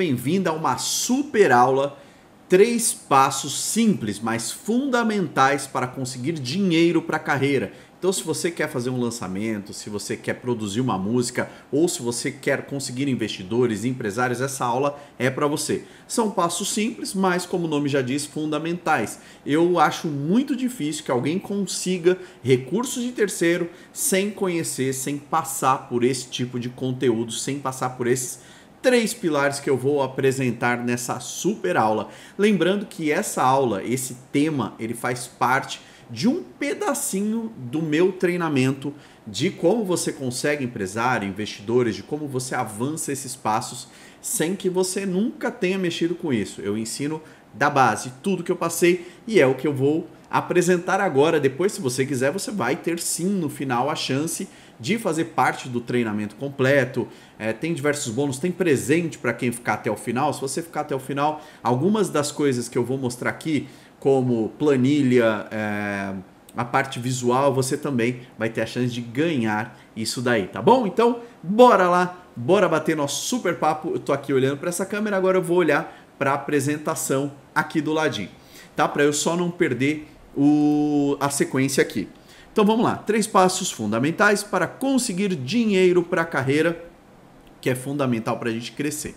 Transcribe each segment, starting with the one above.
bem-vindo a uma super aula. Três passos simples, mas fundamentais para conseguir dinheiro para a carreira. Então, se você quer fazer um lançamento, se você quer produzir uma música ou se você quer conseguir investidores, empresários, essa aula é para você. São passos simples, mas como o nome já diz, fundamentais. Eu acho muito difícil que alguém consiga recursos de terceiro sem conhecer, sem passar por esse tipo de conteúdo, sem passar por esses três pilares que eu vou apresentar nessa super aula. Lembrando que essa aula, esse tema, ele faz parte de um pedacinho do meu treinamento de como você consegue empresário, investidores, de como você avança esses passos sem que você nunca tenha mexido com isso. Eu ensino da base tudo que eu passei e é o que eu vou apresentar agora. Depois, se você quiser, você vai ter sim no final a chance de fazer parte do treinamento completo. É, tem diversos bônus, tem presente para quem ficar até o final. Se você ficar até o final, algumas das coisas que eu vou mostrar aqui como planilha, é, a parte visual, você também vai ter a chance de ganhar isso daí, tá bom? Então, bora lá, bora bater nosso super papo. Eu tô aqui olhando para essa câmera, agora eu vou olhar para a apresentação aqui do ladinho, tá? Para eu só não perder o, a sequência aqui. Então vamos lá, três passos fundamentais para conseguir dinheiro para a carreira, que é fundamental para a gente crescer.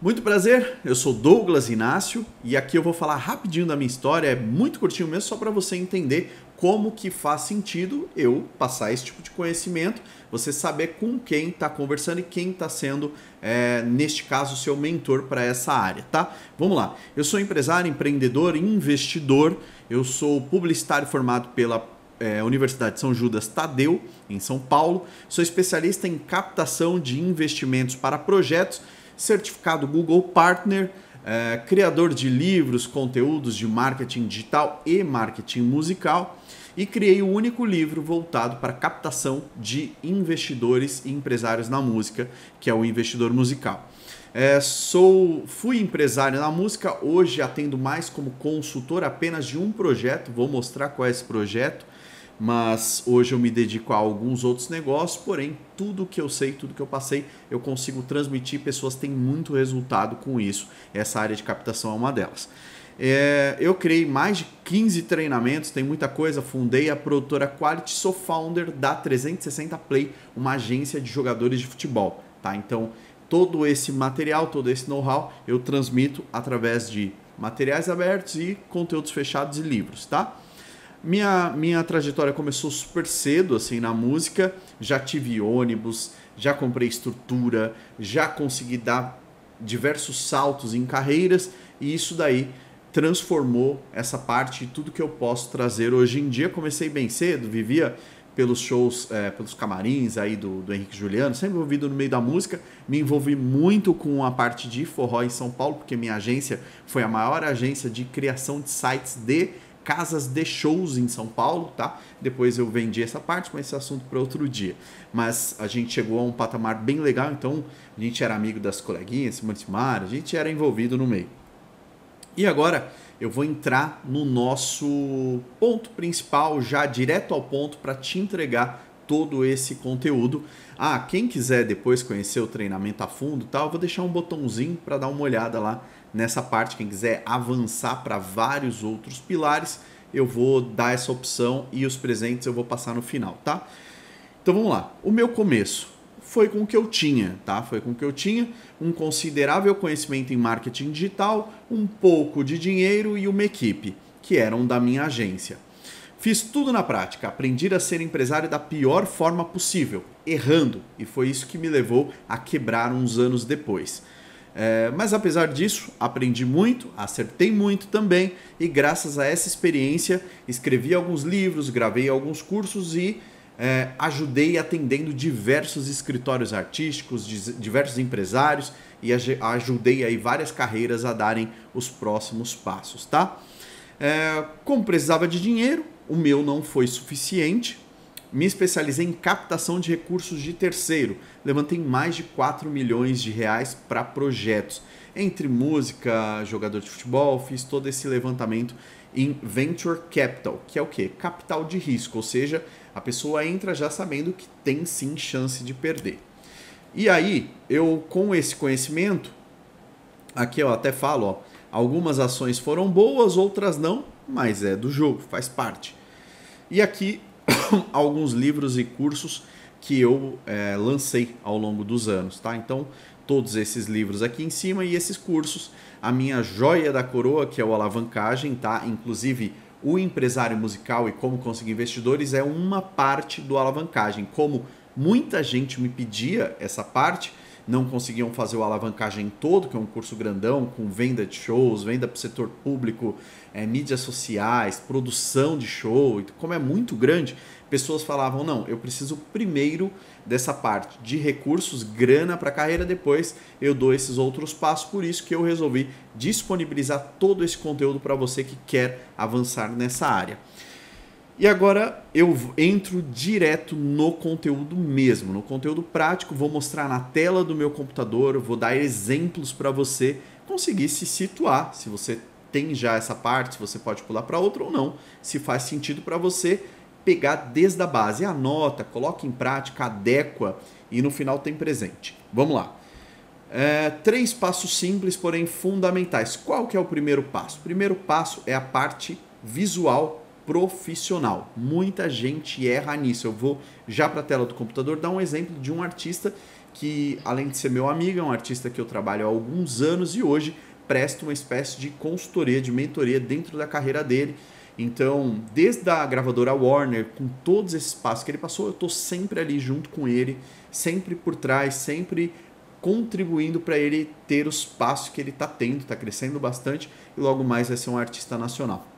Muito prazer, eu sou Douglas Inácio e aqui eu vou falar rapidinho da minha história, é muito curtinho mesmo, só para você entender como que faz sentido eu passar esse tipo de conhecimento, você saber com quem está conversando e quem está sendo, é, neste caso, seu mentor para essa área, tá? Vamos lá, eu sou empresário, empreendedor, investidor, eu sou publicitário formado pela é, Universidade de São Judas Tadeu, em São Paulo, sou especialista em captação de investimentos para projetos certificado Google Partner, é, criador de livros, conteúdos de marketing digital e marketing musical. E criei o único livro voltado para captação de investidores e empresários na música, que é o Investidor Musical. É, sou, fui empresário na música, hoje atendo mais como consultor apenas de um projeto, vou mostrar qual é esse projeto mas hoje eu me dedico a alguns outros negócios, porém tudo que eu sei, tudo que eu passei, eu consigo transmitir, pessoas têm muito resultado com isso. Essa área de captação é uma delas. É, eu criei mais de 15 treinamentos, tem muita coisa. Fundei a produtora Quality, sou founder da 360 Play, uma agência de jogadores de futebol. Tá? Então, todo esse material, todo esse know-how eu transmito através de materiais abertos e conteúdos fechados e livros. Tá? Minha, minha trajetória começou super cedo, assim, na música. Já tive ônibus, já comprei estrutura, já consegui dar diversos saltos em carreiras e isso daí transformou essa parte de tudo que eu posso trazer hoje em dia. Comecei bem cedo, vivia pelos shows, é, pelos camarins aí do, do Henrique Juliano, sempre envolvido no meio da música. Me envolvi muito com a parte de forró em São Paulo, porque minha agência foi a maior agência de criação de sites de casas de shows em São Paulo, tá? Depois eu vendi essa parte, mas esse assunto para outro dia. Mas a gente chegou a um patamar bem legal, então a gente era amigo das coleguinhas, Simone a gente era envolvido no meio. E agora eu vou entrar no nosso ponto principal, já direto ao ponto, para te entregar todo esse conteúdo. Ah, quem quiser depois conhecer o treinamento a fundo, tal, eu vou deixar um botãozinho para dar uma olhada lá nessa parte, quem quiser avançar para vários outros pilares, eu vou dar essa opção e os presentes eu vou passar no final, tá? Então vamos lá. O meu começo foi com o que eu tinha, tá? Foi com o que eu tinha, um considerável conhecimento em marketing digital, um pouco de dinheiro e uma equipe, que eram da minha agência. Fiz tudo na prática, aprendi a ser empresário da pior forma possível, errando, e foi isso que me levou a quebrar uns anos depois. É, mas apesar disso, aprendi muito, acertei muito também, e graças a essa experiência, escrevi alguns livros, gravei alguns cursos e é, ajudei atendendo diversos escritórios artísticos, diversos empresários e ajudei aí várias carreiras a darem os próximos passos, tá? É, como precisava de dinheiro, o meu não foi suficiente, me especializei em captação de recursos de terceiro. Levantei mais de 4 milhões de reais para projetos. Entre música, jogador de futebol, fiz todo esse levantamento em venture capital, que é o que? Capital de risco, ou seja, a pessoa entra já sabendo que tem sim chance de perder. E aí, eu com esse conhecimento, aqui eu até falo, ó, algumas ações foram boas, outras não, mas é do jogo, faz parte. E aqui alguns livros e cursos que eu é, lancei ao longo dos anos, tá? Então, todos esses livros aqui em cima e esses cursos, a minha joia da coroa, que é o alavancagem, tá? Inclusive, o empresário musical e como conseguir investidores é uma parte do alavancagem. Como muita gente me pedia essa parte, não conseguiam fazer o alavancagem todo, que é um curso grandão, com venda de shows, venda para o setor público, é, mídias sociais, produção de show, como é muito grande, pessoas falavam: não, eu preciso primeiro dessa parte de recursos, grana para a carreira, depois eu dou esses outros passos. Por isso que eu resolvi disponibilizar todo esse conteúdo para você que quer avançar nessa área. E agora eu entro direto no conteúdo mesmo, no conteúdo prático, vou mostrar na tela do meu computador, vou dar exemplos para você conseguir se situar, se você tem já essa parte, se você pode pular para outra ou não, se faz sentido para você pegar desde a base, anota, coloca em prática, adequa e no final tem presente. Vamos lá. É, três passos simples, porém fundamentais. Qual que é o primeiro passo? O primeiro passo é a parte visual profissional. Muita gente erra nisso. Eu vou já para a tela do computador dar um exemplo de um artista que, além de ser meu amigo, é um artista que eu trabalho há alguns anos e hoje presta uma espécie de consultoria, de mentoria dentro da carreira dele. Então, desde a gravadora Warner, com todos esses passos que ele passou, eu estou sempre ali junto com ele, sempre por trás, sempre contribuindo para ele ter os passos que ele está tendo, está crescendo bastante e logo mais vai ser um artista nacional.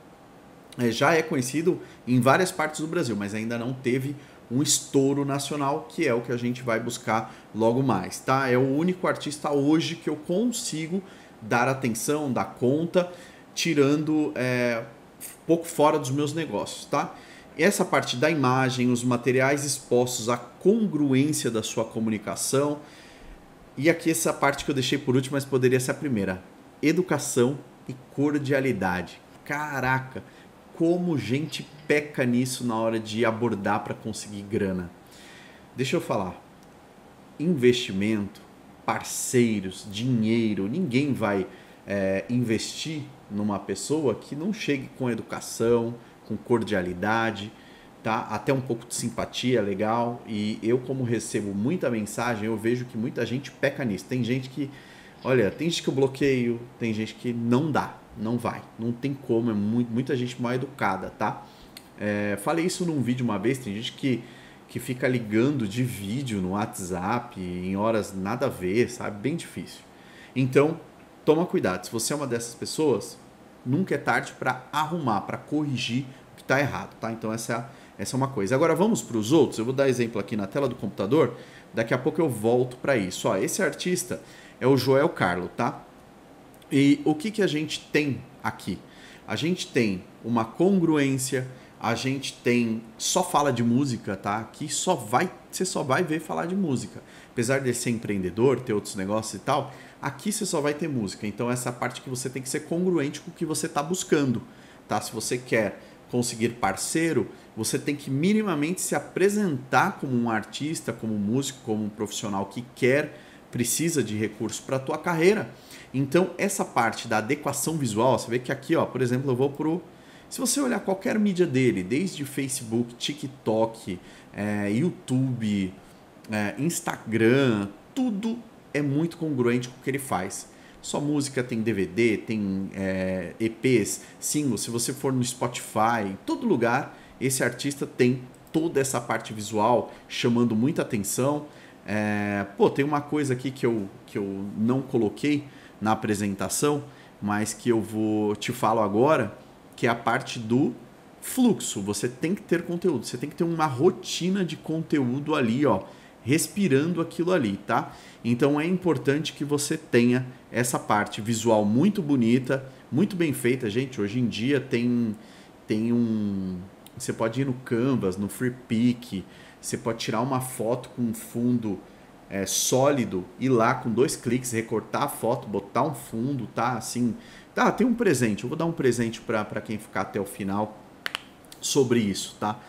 É, já é conhecido em várias partes do Brasil, mas ainda não teve um estouro nacional, que é o que a gente vai buscar logo mais, tá? É o único artista hoje que eu consigo dar atenção, dar conta, tirando é, pouco fora dos meus negócios, tá? Essa parte da imagem, os materiais expostos, a congruência da sua comunicação. E aqui essa parte que eu deixei por último, mas poderia ser a primeira. Educação e cordialidade. Caraca, como gente peca nisso na hora de abordar para conseguir grana. Deixa eu falar. Investimento parceiros, dinheiro, ninguém vai é, investir numa pessoa que não chegue com educação, com cordialidade, tá? Até um pouco de simpatia legal. E eu, como recebo muita mensagem, eu vejo que muita gente peca nisso. Tem gente que, olha, tem gente que eu bloqueio, tem gente que não dá, não vai, não tem como, é muito, muita gente mal educada, tá? É, falei isso num vídeo uma vez, tem gente que que fica ligando de vídeo no WhatsApp em horas nada a ver, sabe? Bem difícil. Então, toma cuidado. Se você é uma dessas pessoas, nunca é tarde para arrumar, para corrigir o que está errado, tá? Então, essa é, essa é uma coisa. Agora, vamos para os outros. Eu vou dar exemplo aqui na tela do computador. Daqui a pouco eu volto para isso. Ó, esse artista é o Joel Carlo, tá? E o que, que a gente tem aqui? A gente tem uma congruência, a gente tem só fala de música, tá? Aqui só vai, você só vai ver falar de música. Apesar de ser empreendedor, ter outros negócios e tal, aqui você só vai ter música. Então essa parte que você tem que ser congruente com o que você está buscando, tá? Se você quer conseguir parceiro, você tem que minimamente se apresentar como um artista, como um músico, como um profissional que quer, precisa de recursos para a tua carreira. Então essa parte da adequação visual, você vê que aqui, ó, por exemplo, eu vou pro se você olhar qualquer mídia dele, desde Facebook, TikTok, é, YouTube, é, Instagram, tudo é muito congruente com o que ele faz. Só música tem DVD, tem é, EPs, singles. Se você for no Spotify, em todo lugar, esse artista tem toda essa parte visual chamando muita atenção. É, pô, tem uma coisa aqui que eu, que eu não coloquei na apresentação, mas que eu vou te falo agora que é a parte do fluxo. Você tem que ter conteúdo, você tem que ter uma rotina de conteúdo ali, ó, respirando aquilo ali, tá? Então é importante que você tenha essa parte visual muito bonita, muito bem feita, gente. Hoje em dia tem tem um você pode ir no Canvas, no Free Pick, você pode tirar uma foto com fundo é, sólido, ir lá com dois cliques, recortar a foto, botar um fundo, tá? Assim, tá, tem um presente. Eu vou dar um presente para quem ficar até o final sobre isso, tá?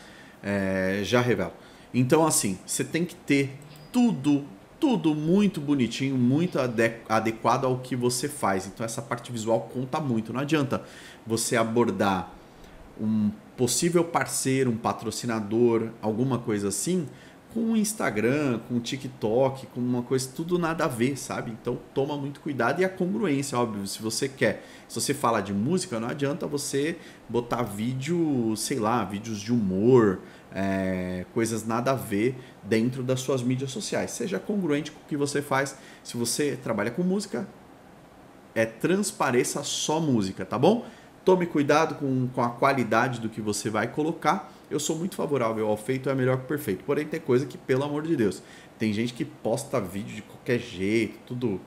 É, já revelo. Então, assim, você tem que ter tudo, tudo muito bonitinho, muito adequado ao que você faz. Então, essa parte visual conta muito. Não adianta você abordar um possível parceiro, um patrocinador, alguma coisa assim, com o Instagram, com o TikTok, com uma coisa tudo nada a ver, sabe? Então toma muito cuidado e a congruência, óbvio, se você quer. Se você fala de música, não adianta você botar vídeo, sei lá, vídeos de humor, é, coisas nada a ver dentro das suas mídias sociais. Seja congruente com o que você faz. Se você trabalha com música, é transpareça só música, tá bom? Tome cuidado com, com a qualidade do que você vai colocar eu sou muito favorável ao feito é melhor que o perfeito. Porém, tem coisa que, pelo amor de Deus, tem gente que posta vídeo de qualquer jeito, tudo,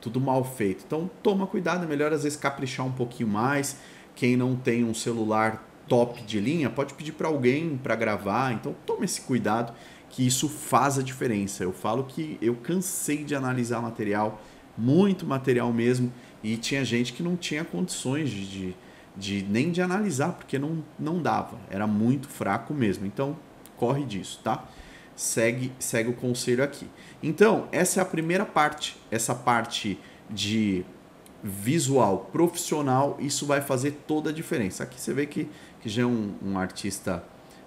tudo mal feito. Então, toma cuidado, é melhor às vezes caprichar um pouquinho mais. Quem não tem um celular top de linha, pode pedir para alguém para gravar. Então, tome esse cuidado, que isso faz a diferença. Eu falo que eu cansei de analisar material, muito material mesmo, e tinha gente que não tinha condições de, de de nem de analisar, porque não, não dava, era muito fraco mesmo. Então, corre disso, tá? Segue, segue o conselho aqui. Então, essa é a primeira parte, essa parte de visual profissional, isso vai fazer toda a diferença. Aqui você vê que, que já é um, um artista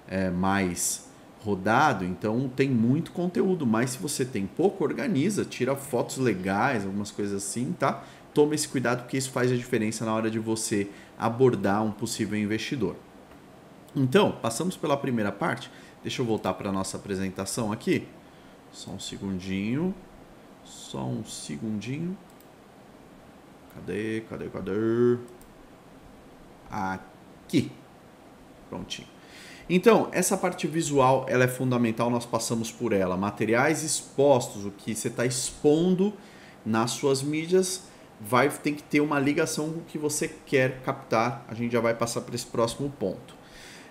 é, mais rodado, então tem muito conteúdo, mas se você tem pouco, organiza, tira fotos legais, algumas coisas assim, tá? Tome esse cuidado porque isso faz a diferença na hora de você abordar um possível investidor. Então, passamos pela primeira parte. Deixa eu voltar para a nossa apresentação aqui. Só um segundinho. Só um segundinho. Cadê? Cadê? Cadê? Aqui. Prontinho. Então, essa parte visual ela é fundamental, nós passamos por ela. Materiais expostos, o que você está expondo nas suas mídias vai tem que ter uma ligação com o que você quer captar. A gente já vai passar para esse próximo ponto.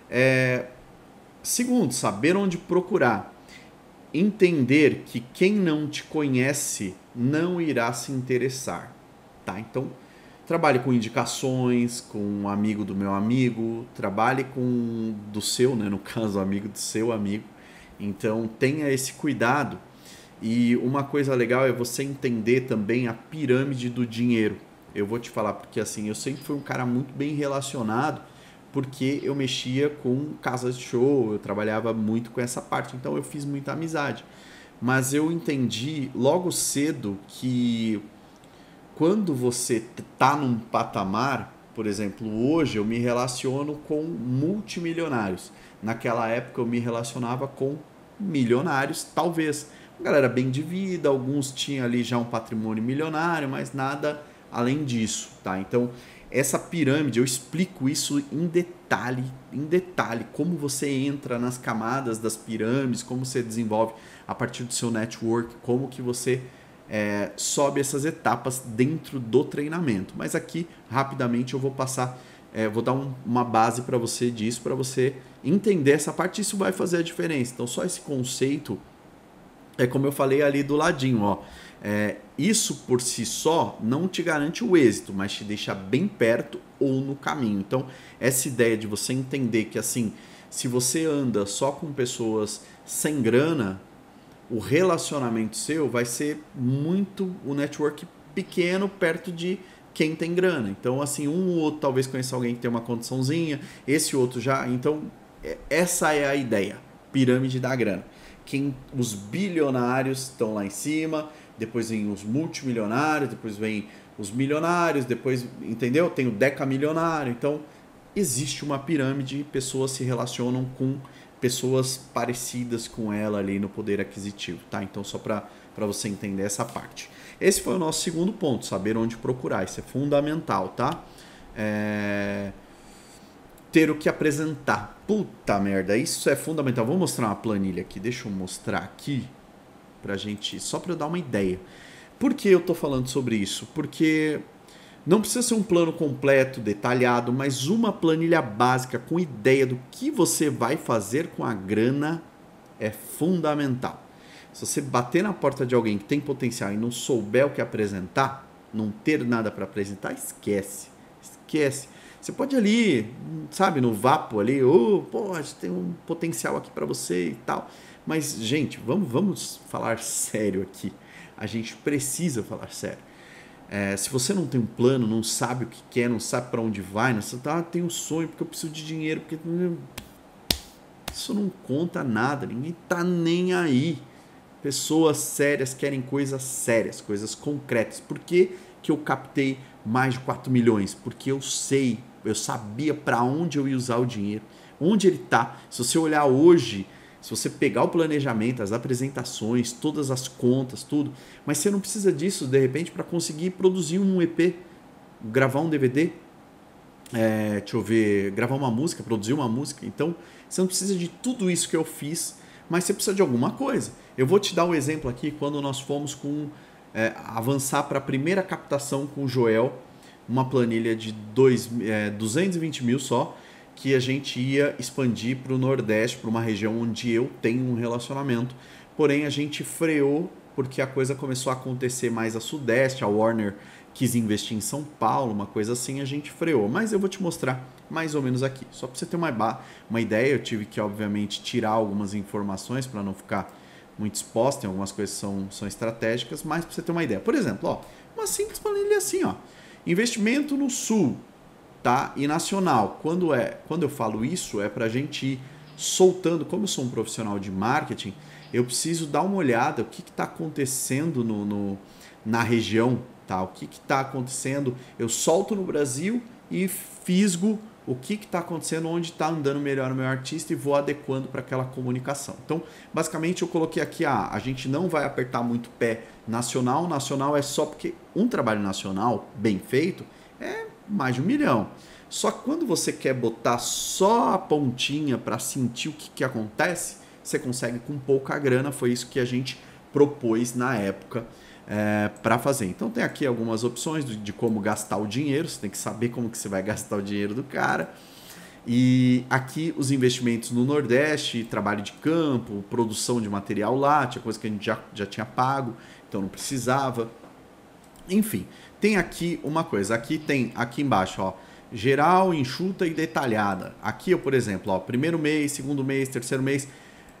É, segundo, saber onde procurar. Entender que quem não te conhece não irá se interessar. Tá? Então, trabalhe com indicações, com um amigo do meu amigo, trabalhe com do seu, né, no caso, amigo do seu amigo. Então, tenha esse cuidado e uma coisa legal é você entender também a pirâmide do dinheiro. Eu vou te falar porque assim, eu sempre fui um cara muito bem relacionado, porque eu mexia com casas de show, eu trabalhava muito com essa parte, então eu fiz muita amizade. Mas eu entendi logo cedo que quando você tá num patamar, por exemplo, hoje eu me relaciono com multimilionários. Naquela época eu me relacionava com milionários, talvez galera bem de vida, alguns tinham ali já um patrimônio milionário, mas nada além disso, tá? Então, essa pirâmide, eu explico isso em detalhe, em detalhe, como você entra nas camadas das pirâmides, como você desenvolve a partir do seu network, como que você é, sobe essas etapas dentro do treinamento. Mas aqui, rapidamente, eu vou passar, é, vou dar um, uma base para você disso, para você entender essa parte, isso vai fazer a diferença. Então, só esse conceito é como eu falei ali do ladinho, ó. É, isso por si só não te garante o êxito, mas te deixa bem perto ou no caminho. Então, essa ideia de você entender que assim, se você anda só com pessoas sem grana, o relacionamento seu vai ser muito o network pequeno perto de quem tem grana. Então, assim, um ou outro talvez conheça alguém que tem uma condiçãozinha, esse outro já. Então, é, essa é a ideia. Pirâmide da grana quem os bilionários estão lá em cima, depois vem os multimilionários, depois vem os milionários, depois, entendeu? Tem o decamilionário. Então, existe uma pirâmide pessoas se relacionam com pessoas parecidas com ela ali no poder aquisitivo, tá? Então, só para você entender essa parte. Esse foi o nosso segundo ponto, saber onde procurar. Isso é fundamental, tá? É ter o que apresentar. Puta merda, isso é fundamental. Vou mostrar uma planilha aqui. Deixa eu mostrar aqui pra gente, só para dar uma ideia. Por que eu tô falando sobre isso? Porque não precisa ser um plano completo, detalhado, mas uma planilha básica com ideia do que você vai fazer com a grana é fundamental. Se você bater na porta de alguém que tem potencial e não souber o que apresentar, não ter nada para apresentar, esquece. Esquece. Você pode ali, sabe, no vapo ali, oh, pô, tem um potencial aqui para você e tal. Mas, gente, vamos, vamos falar sério aqui. A gente precisa falar sério. É, se você não tem um plano, não sabe o que quer, não sabe para onde vai, não sabe, ah, tem um sonho porque eu preciso de dinheiro, porque isso não conta nada, ninguém tá nem aí. Pessoas sérias querem coisas sérias, coisas concretas. Por que, que eu captei mais de 4 milhões? Porque eu sei, eu sabia para onde eu ia usar o dinheiro, onde ele está. Se você olhar hoje, se você pegar o planejamento, as apresentações, todas as contas, tudo, mas você não precisa disso de repente para conseguir produzir um EP, gravar um DVD, é, deixa eu ver, gravar uma música, produzir uma música. Então, você não precisa de tudo isso que eu fiz, mas você precisa de alguma coisa. Eu vou te dar um exemplo aqui quando nós fomos com é, avançar para a primeira captação com o Joel, uma planilha de dois, é, 220 mil só, que a gente ia expandir para o Nordeste, para uma região onde eu tenho um relacionamento. Porém, a gente freou porque a coisa começou a acontecer mais a Sudeste, a Warner quis investir em São Paulo, uma coisa assim, a gente freou. Mas eu vou te mostrar mais ou menos aqui. Só para você ter uma, uma ideia, eu tive que, obviamente, tirar algumas informações para não ficar muito exposto, tem algumas coisas são, são estratégicas, mas para você ter uma ideia. Por exemplo, ó, uma simples planilha assim, ó. Investimento no Sul, tá? E nacional. Quando é, quando eu falo isso, é para a gente ir soltando. Como eu sou um profissional de marketing, eu preciso dar uma olhada o que está acontecendo no, no, na região, tá? O que está acontecendo? Eu solto no Brasil e fisgo o que está acontecendo, onde está andando melhor o meu artista e vou adequando para aquela comunicação. Então, basicamente, eu coloquei aqui a, a gente não vai apertar muito pé nacional. Nacional é só porque um trabalho nacional bem feito é mais de um milhão. Só que quando você quer botar só a pontinha para sentir o que, que acontece, você consegue com pouca grana. Foi isso que a gente propôs na época é, para fazer. Então tem aqui algumas opções de, de, como gastar o dinheiro, você tem que saber como que você vai gastar o dinheiro do cara. E aqui os investimentos no Nordeste, trabalho de campo, produção de material lá, tinha coisa que a gente já, já tinha pago, então não precisava. Enfim, tem aqui uma coisa, aqui tem aqui embaixo, ó, geral, enxuta e detalhada. Aqui, por exemplo, ó, primeiro mês, segundo mês, terceiro mês,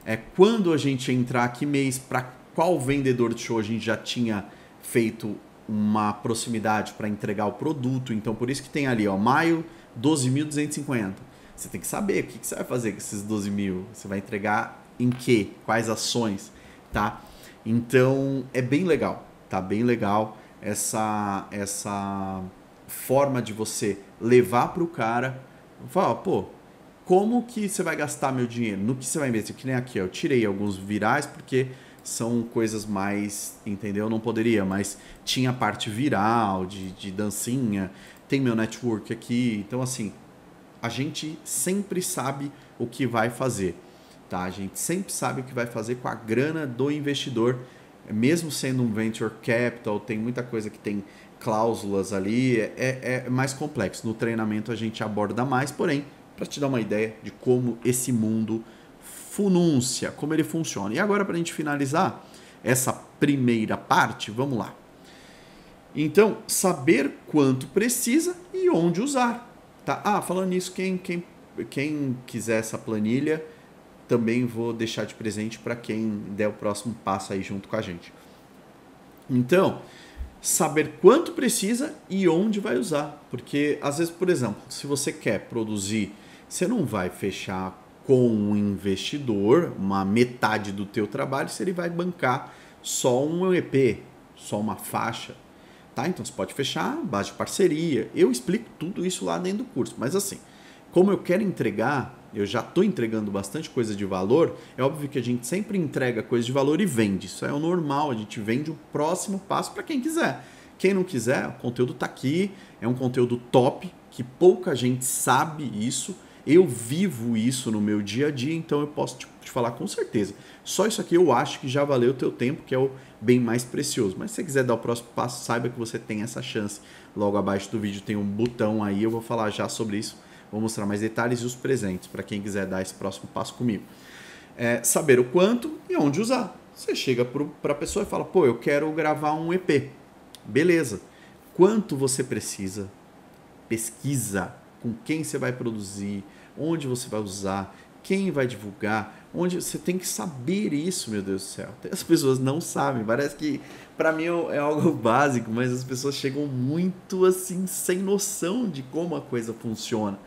é quando a gente entrar aqui mês para qual vendedor de show a gente já tinha feito uma proximidade para entregar o produto. Então, por isso que tem ali, ó, maio, 12.250. Você tem que saber o que, que você vai fazer com esses 12 mil. Você vai entregar em que? Quais ações, tá? Então, é bem legal, tá? Bem legal essa, essa forma de você levar para o cara, falar, pô, como que você vai gastar meu dinheiro? No que você vai investir? Que nem aqui, ó, eu tirei alguns virais porque são coisas mais, entendeu? Não poderia, mas tinha parte viral, de, de dancinha, tem meu network aqui. Então, assim, a gente sempre sabe o que vai fazer, tá? A gente sempre sabe o que vai fazer com a grana do investidor, mesmo sendo um venture capital, tem muita coisa que tem cláusulas ali, é, é, é mais complexo. No treinamento a gente aborda mais, porém, para te dar uma ideia de como esse mundo funúncia, como ele funciona. E agora, para a gente finalizar essa primeira parte, vamos lá. Então, saber quanto precisa e onde usar. Tá? Ah, falando nisso, quem, quem, quem quiser essa planilha, também vou deixar de presente para quem der o próximo passo aí junto com a gente. Então, saber quanto precisa e onde vai usar. Porque, às vezes, por exemplo, se você quer produzir, você não vai fechar com um investidor, uma metade do teu trabalho, se ele vai bancar só um EP, só uma faixa, tá? Então você pode fechar base de parceria. Eu explico tudo isso lá dentro do curso, mas assim, como eu quero entregar, eu já estou entregando bastante coisa de valor, é óbvio que a gente sempre entrega coisa de valor e vende. Isso é o normal, a gente vende o próximo passo para quem quiser. Quem não quiser, o conteúdo está aqui, é um conteúdo top, que pouca gente sabe isso eu vivo isso no meu dia a dia, então eu posso te, te falar com certeza. Só isso aqui eu acho que já valeu o teu tempo, que é o bem mais precioso. Mas se você quiser dar o próximo passo, saiba que você tem essa chance. Logo abaixo do vídeo tem um botão aí, eu vou falar já sobre isso. Vou mostrar mais detalhes e os presentes para quem quiser dar esse próximo passo comigo. É, saber o quanto e onde usar. Você chega para a pessoa e fala: pô, eu quero gravar um EP. Beleza. Quanto você precisa? Pesquisa com quem você vai produzir, onde você vai usar, quem vai divulgar, onde você tem que saber isso, meu Deus do céu. As pessoas não sabem, parece que para mim é, é algo básico, mas as pessoas chegam muito assim sem noção de como a coisa funciona.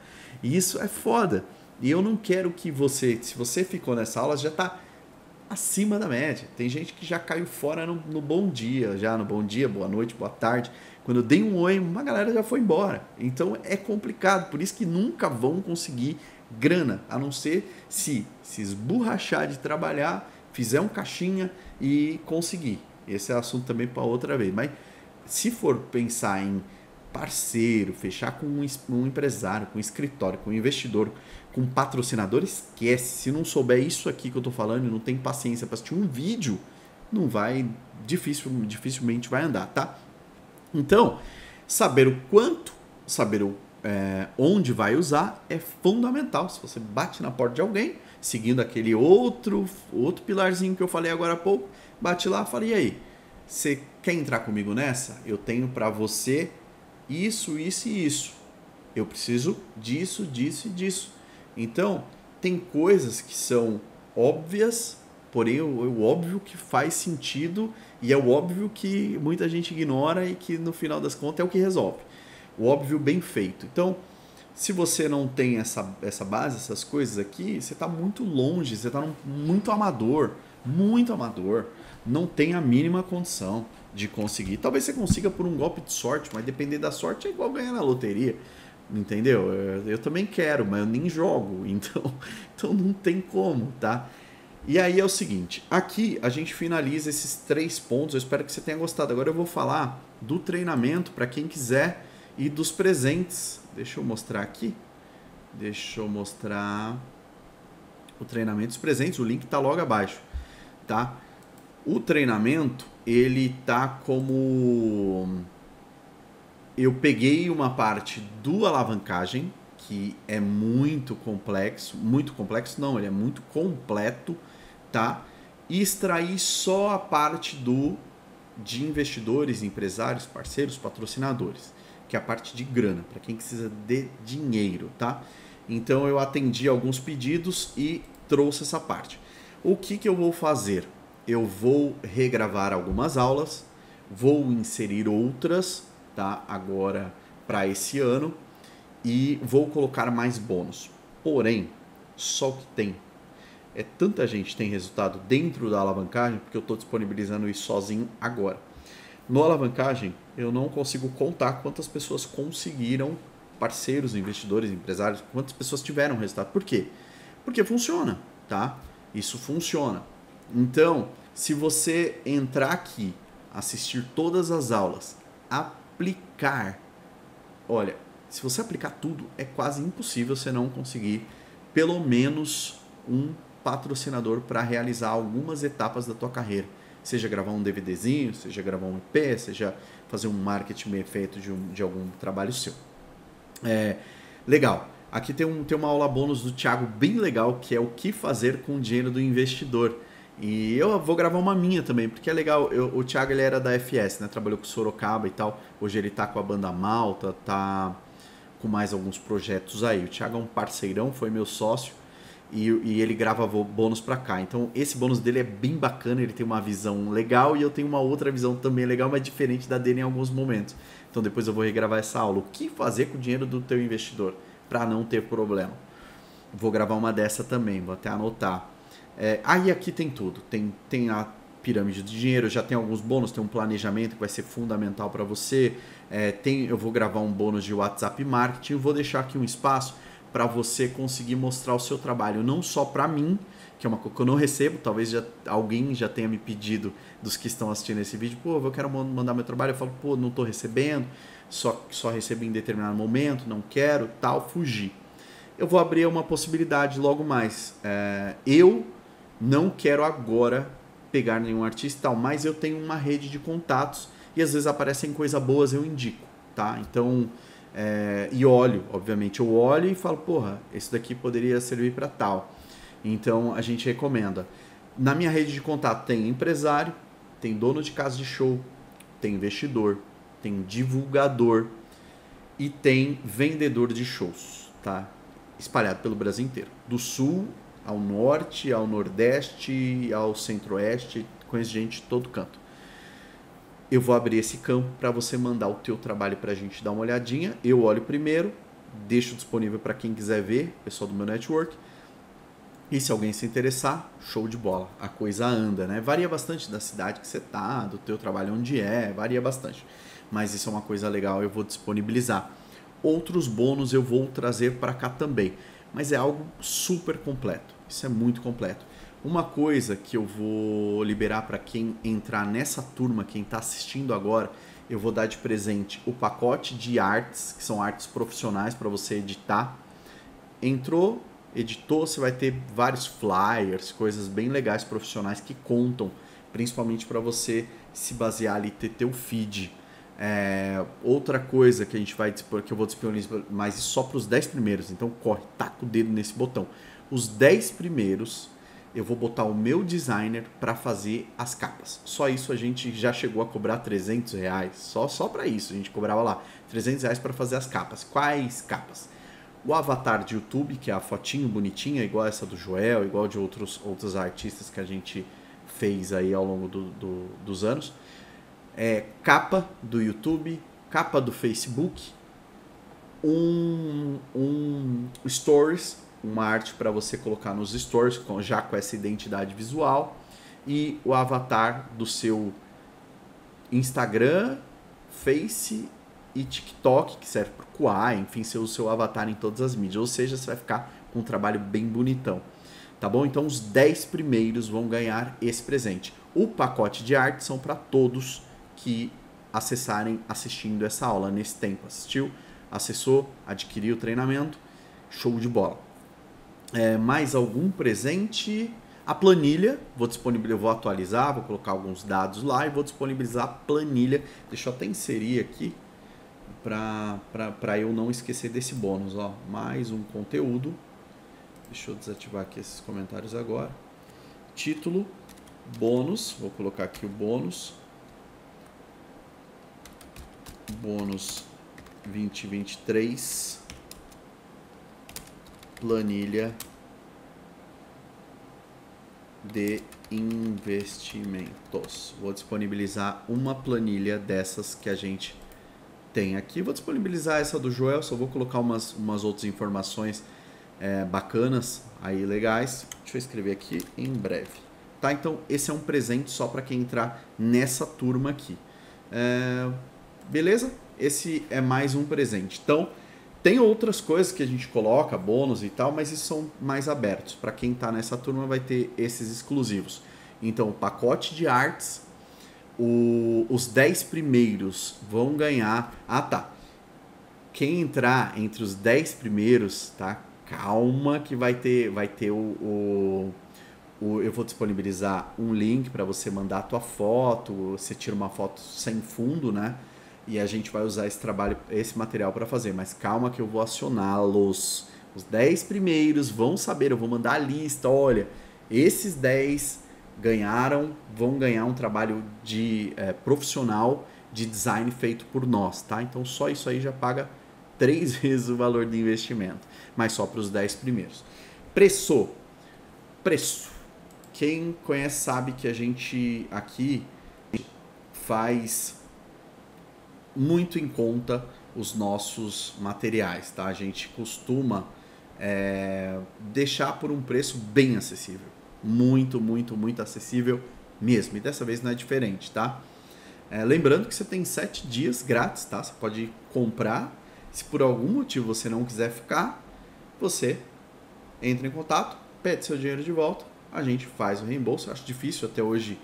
E isso é foda. E eu não quero que você, se você ficou nessa aula, já está acima da média. Tem gente que já caiu fora no, no, bom dia, já no bom dia, boa noite, boa tarde. Quando eu dei um oi, uma galera já foi embora. Então é complicado, por isso que nunca vão conseguir grana, a não ser se se esborrachar de trabalhar, fizer um caixinha e conseguir. Esse é assunto também para outra vez. Mas se for pensar em parceiro, fechar com um, um empresário, com um escritório, com um investidor, com patrocinador, esquece. Se não souber isso aqui que eu estou falando e não tem paciência para assistir um vídeo, não vai, difícil, dificilmente vai andar, tá? Então, saber o quanto, saber o, é, onde vai usar é fundamental. Se você bate na porta de alguém, seguindo aquele outro, outro pilarzinho que eu falei agora há pouco, bate lá fala, e aí, você quer entrar comigo nessa? Eu tenho para você isso, isso e isso. Eu preciso disso, disso e disso. Então, tem coisas que são óbvias, porém o, o, óbvio que faz sentido e é o óbvio que muita gente ignora e que no final das contas é o que resolve. O óbvio bem feito. Então, se você não tem essa, essa base, essas coisas aqui, você está muito longe, você está muito amador, muito amador. Não tem a mínima condição de conseguir. Talvez você consiga por um golpe de sorte, mas depender da sorte é igual ganhar na loteria. Entendeu? Eu, eu, também quero, mas eu nem jogo, então, então não tem como, tá? E aí é o seguinte, aqui a gente finaliza esses três pontos, eu espero que você tenha gostado. Agora eu vou falar do treinamento para quem quiser e dos presentes. Deixa eu mostrar aqui. Deixa eu mostrar o treinamento dos presentes, o link está logo abaixo, tá? O treinamento, ele tá como eu peguei uma parte do alavancagem, que é muito complexo, muito complexo não, ele é muito completo, tá? E extraí só a parte do de investidores, empresários, parceiros, patrocinadores, que é a parte de grana, para quem precisa de dinheiro, tá? Então eu atendi alguns pedidos e trouxe essa parte. O que, que eu vou fazer? Eu vou regravar algumas aulas, vou inserir outras tá? Agora para esse ano e vou colocar mais bônus. Porém, só o que tem é tanta gente tem resultado dentro da alavancagem porque eu estou disponibilizando isso sozinho agora. No alavancagem, eu não consigo contar quantas pessoas conseguiram, parceiros, investidores, empresários, quantas pessoas tiveram resultado. Por quê? Porque funciona, tá? Isso funciona. Então, se você entrar aqui, assistir todas as aulas, aplicar. Olha, se você aplicar tudo, é quase impossível você não conseguir pelo menos um patrocinador para realizar algumas etapas da tua carreira. Seja gravar um DVDzinho, seja gravar um EP, seja fazer um marketing bem feito de, um, de algum trabalho seu. É, legal. Aqui tem, um, tem uma aula bônus do Thiago bem legal, que é o que fazer com o dinheiro do investidor. E eu vou gravar uma minha também, porque é legal. Eu, o Thiago ele era da FS, né? Trabalhou com Sorocaba e tal. Hoje ele tá com a banda Malta, tá com mais alguns projetos aí. O Thiago é um parceirão, foi meu sócio e, e ele grava bônus para cá. Então esse bônus dele é bem bacana, ele tem uma visão legal e eu tenho uma outra visão também legal, mas diferente da dele em alguns momentos. Então depois eu vou regravar essa aula. O que fazer com o dinheiro do teu investidor para não ter problema? Vou gravar uma dessa também, vou até anotar. É, aí aqui tem tudo. Tem, tem a pirâmide de dinheiro, já tem alguns bônus, tem um planejamento que vai ser fundamental para você. É, tem, eu vou gravar um bônus de WhatsApp Marketing. Vou deixar aqui um espaço para você conseguir mostrar o seu trabalho, não só para mim, que é uma coisa que eu não recebo, talvez já, alguém já tenha me pedido dos que estão assistindo esse vídeo, pô, eu quero mandar meu trabalho, eu falo, pô, não estou recebendo, só, só recebo em determinado momento, não quero, tal, fugir. Eu vou abrir uma possibilidade logo mais. É, eu não quero agora pegar nenhum artista tal, mas eu tenho uma rede de contatos e às vezes aparecem coisas boas, eu indico, tá? Então, é, e olho, obviamente, eu olho e falo, porra, esse daqui poderia servir para tal. Então a gente recomenda. Na minha rede de contato tem empresário, tem dono de casa de show, tem investidor, tem divulgador e tem vendedor de shows, tá? Espalhado pelo Brasil inteiro, do sul ao norte, ao nordeste, ao centro-oeste, conheço gente de todo canto. Eu vou abrir esse campo para você mandar o teu trabalho para a gente dar uma olhadinha. Eu olho primeiro, deixo disponível para quem quiser ver, pessoal do meu network. E se alguém se interessar, show de bola. A coisa anda, né? Varia bastante da cidade que você tá, do teu trabalho onde é, varia bastante. Mas isso é uma coisa legal, eu vou disponibilizar. Outros bônus eu vou trazer para cá também, mas é algo super completo. Isso é muito completo. Uma coisa que eu vou liberar para quem entrar nessa turma, quem está assistindo agora, eu vou dar de presente o pacote de artes, que são artes profissionais para você editar. Entrou, editou, você vai ter vários flyers, coisas bem legais profissionais que contam, principalmente para você se basear ali ter teu feed. É, outra coisa que a gente vai que eu vou disponibilizar, mas só para os 10 primeiros, então corre, taca o dedo nesse botão. Os 10 primeiros eu vou botar o meu designer para fazer as capas. Só isso a gente já chegou a cobrar 300 reais. Só, só para isso a gente cobrava lá 300 reais para fazer as capas. Quais capas? O avatar de YouTube, que é a fotinho bonitinha, igual essa do Joel, igual de outros, outros artistas que a gente fez aí ao longo do, do, dos anos. É, capa do YouTube, capa do Facebook, um, um stories uma arte para você colocar nos stories, já com essa identidade visual, e o avatar do seu Instagram, Face e TikTok, que serve para Kuai, enfim, ser o seu avatar em todas as mídias. Ou seja, você vai ficar com um trabalho bem bonitão. Tá bom? Então, os 10 primeiros vão ganhar esse presente. O pacote de arte são para todos que acessarem assistindo essa aula nesse tempo. Assistiu, acessou, adquiriu o treinamento, show de bola é, mais algum presente. A planilha, vou disponibilizar, vou atualizar, vou colocar alguns dados lá e vou disponibilizar a planilha. Deixa eu até inserir aqui para eu não esquecer desse bônus. Ó. Mais um conteúdo. Deixa eu desativar aqui esses comentários agora. Título, bônus, vou colocar aqui o bônus. Bônus 2023 planilha de investimentos. Vou disponibilizar uma planilha dessas que a gente tem aqui. Vou disponibilizar essa do Joel, só vou colocar umas, umas outras informações é, bacanas aí legais. Deixa eu escrever aqui em breve. Tá, então esse é um presente só para quem entrar nessa turma aqui. É, beleza? Esse é mais um presente. Então, tem outras coisas que a gente coloca, bônus e tal, mas isso são mais abertos. Para quem está nessa turma vai ter esses exclusivos. Então, o pacote de artes, o, os 10 primeiros vão ganhar. Ah, tá. Quem entrar entre os 10 primeiros, tá? Calma que vai ter, vai ter o, o, eu vou disponibilizar um link para você mandar a tua foto. Você tira uma foto sem fundo, né? E a gente vai usar esse trabalho, esse material para fazer. Mas calma que eu vou acioná-los. Os 10 primeiros vão saber, eu vou mandar a lista, olha, esses 10 ganharam, vão ganhar um trabalho de é, profissional de design feito por nós, tá? Então só isso aí já paga três vezes o valor do investimento, mas só para os 10 primeiros. Preço. Preço. Quem conhece sabe que a gente aqui faz muito em conta os nossos materiais, tá? A gente costuma é, deixar por um preço bem acessível, muito, muito, muito acessível mesmo. E dessa vez não é diferente, tá? É, lembrando que você tem sete dias grátis, tá? Você pode comprar. Se por algum motivo você não quiser ficar, você entra em contato, pede seu dinheiro de volta, a gente faz o reembolso. Acho difícil até hoje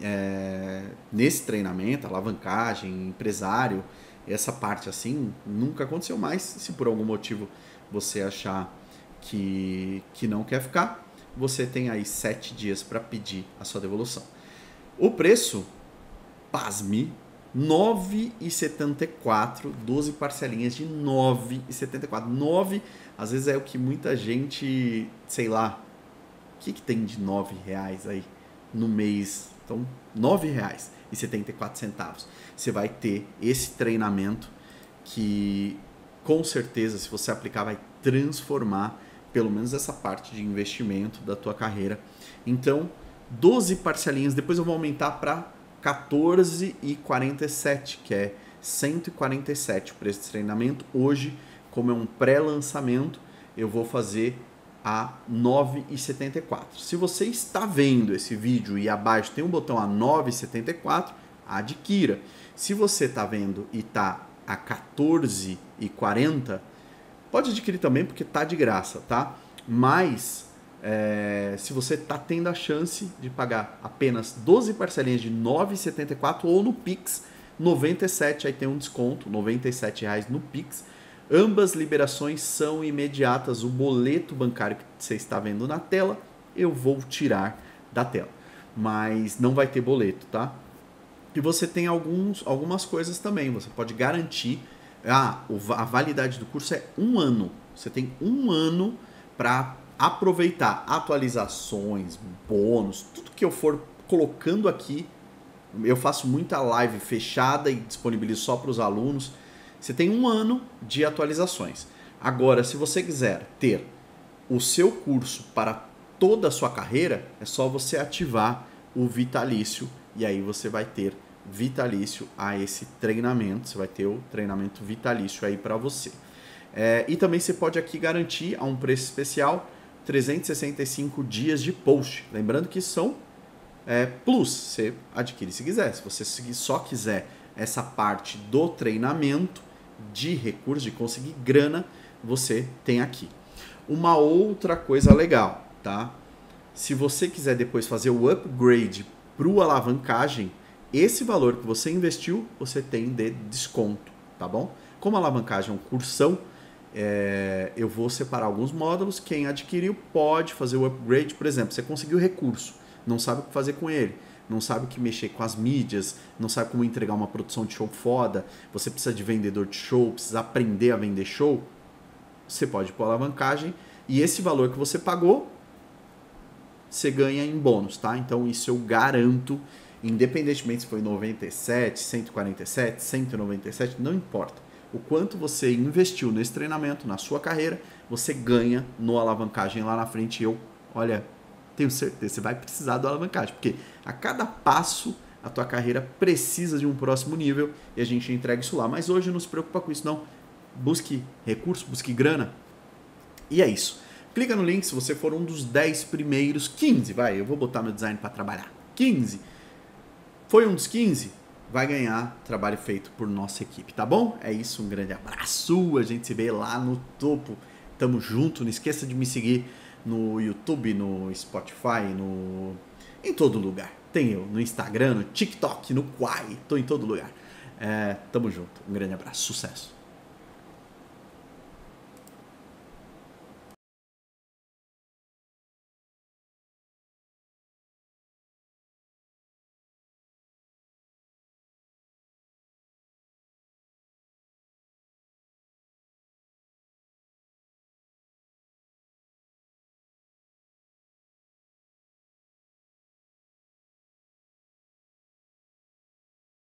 é, nesse treinamento, alavancagem, empresário, essa parte assim, nunca aconteceu mais. Se por algum motivo você achar que, que não quer ficar, você tem aí sete dias para pedir a sua devolução. O preço, pasme, 9,74, 12 parcelinhas de 9,74. 9, às vezes é o que muita gente, sei lá, O que, que tem de nove reais aí no mês? Então, nove reais e 74 centavos. Você vai ter esse treinamento que com certeza, se você aplicar, vai transformar pelo menos essa parte de investimento da tua carreira. Então, 12 parcelinhas, depois eu vou aumentar para 14,47, que é 147 o preço de treinamento. Hoje, como é um pré-lançamento, eu vou fazer a 9,74. Se você está vendo esse vídeo e abaixo tem um botão a 9,74, adquira. Se você está vendo e está a 14,40, pode adquirir também porque tá de graça, tá? Mas é, se você está tendo a chance de pagar apenas 12 parcelinhas de 9,74 ou no Pix 97, aí tem um desconto, R$ reais no Pix. Ambas liberações são imediatas. O boleto bancário que você está vendo na tela, eu vou tirar da tela. Mas não vai ter boleto, tá? E você tem alguns, algumas coisas também. Você pode garantir. Ah, a validade do curso é um ano. Você tem um ano para aproveitar atualizações, bônus, tudo que eu for colocando aqui. Eu faço muita live fechada e disponibilizo só para os alunos. Você tem um ano de atualizações. Agora, se você quiser ter o seu curso para toda a sua carreira, é só você ativar o vitalício e aí você vai ter vitalício a esse treinamento. Você vai ter o treinamento vitalício aí para você. É, e também você pode aqui garantir a um preço especial 365 dias de post. Lembrando que são é, plus, você adquire se quiser. Se você só quiser essa parte do treinamento de recursos, de conseguir grana, você tem aqui. Uma outra coisa legal, tá? Se você quiser depois fazer o upgrade para o alavancagem, esse valor que você investiu, você tem de desconto, tá bom? Como a alavancagem é um cursão, é, eu vou separar alguns módulos. Quem adquiriu pode fazer o upgrade. Por exemplo, você conseguiu recurso, não sabe o que fazer com ele, não sabe o que mexer com as mídias, não sabe como entregar uma produção de show foda, você precisa de vendedor de show, precisa aprender a vender show. Você pode pôr alavancagem e esse valor que você pagou, você ganha em bônus, tá? Então isso eu garanto, independentemente se foi 97, 147, 197, não importa o quanto você investiu nesse treinamento, na sua carreira, você ganha no alavancagem lá na frente. Eu, olha, tenho certeza, você vai precisar do alavancagem, porque a cada passo a tua carreira precisa de um próximo nível e a gente entrega isso lá. Mas hoje não se preocupa com isso, não. Busque recurso, busque grana. E é isso. Clica no link se você for um dos 10 primeiros, 15, vai, eu vou botar no design para trabalhar. 15. Foi um dos 15? vai ganhar trabalho feito por nossa equipe, tá bom? É isso, um grande abraço, a gente se vê lá no topo. Tamo junto, não esqueça de me seguir no YouTube, no Spotify, no em todo lugar. Tem eu no Instagram, no TikTok, no Quai, tô em todo lugar. É, tamo junto, um grande abraço, sucesso.